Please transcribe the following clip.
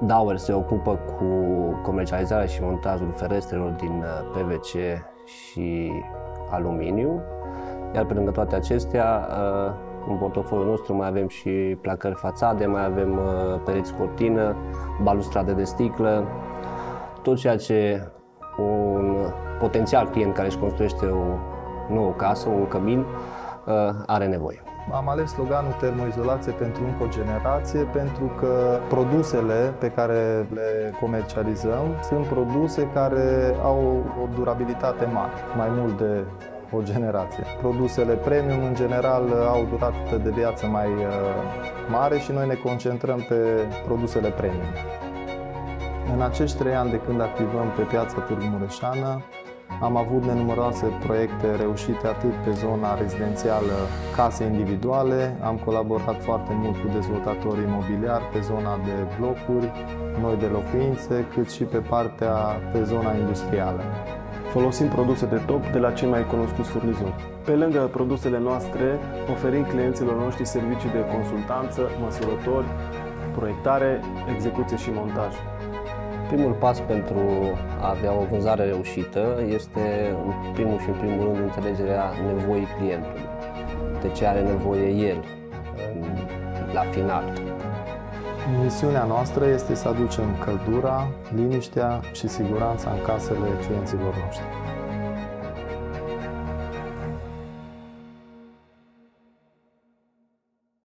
Dauer se ocupă cu comercializarea și montajul ferestrelor din uh, PVC și aluminiu, iar pe lângă toate acestea, uh, în portofoliul nostru mai avem și placări fațade, mai avem uh, pereți cortină, balustrade de sticlă, tot ceea ce un potențial client care își construiește o nouă casă, un cămin, are nevoie. Am ales sloganul termoizolație pentru încă o generație pentru că produsele pe care le comercializăm sunt produse care au o durabilitate mare, mai mult de o generație. Produsele premium în general au durată de viață mai uh, mare și noi ne concentrăm pe produsele premium. În acești trei ani de când activăm pe piața Târgu Mureșană, am avut nenumăroase proiecte reușite atât pe zona rezidențială, case individuale, am colaborat foarte mult cu dezvoltatori imobiliari pe zona de blocuri, noi de locuințe, cât și pe partea pe zona industrială. Folosim produse de top de la cei mai cunoscuți furnizori. Pe lângă produsele noastre, oferim clienților noștri servicii de consultanță, măsurători, proiectare, execuție și montaj. Primul pas pentru a avea o vânzare reușită este, în primul și în primul rând, înțelegerea nevoii clientului, de ce are nevoie el la final. Misiunea noastră este să aducem căldura, liniștea și siguranța în casele clienților noștri.